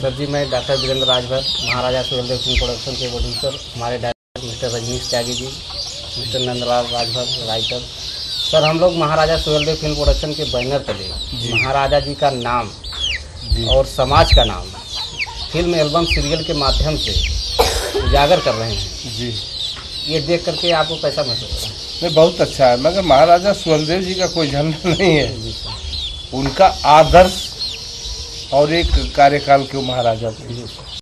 Sir ji मैं doctor Virendra Rajbhar Maharaja Suheldev Singh production के producer हमारे director mister Rajneesh Tyagi ji mister Nandlal Rajbhar writer sir हम लोग महाराजा सुहेलदेव फ़िल्म प्रोडक्शन के बैनर तले महाराजा जी का नाम जी। और समाज का नाम फ़िल्म एल्बम सीरियल के माध्यम से उजागर कर रहे हैं। जी। ये देख करके आपको कैसा महसूस हो रहा नहीं बहुत अच्छा है मगर महाराजा सुहेलदेव जी का कोई झंडा नहीं है। है उनका आदर्श और एक कार्यकाल के महाराजा थे।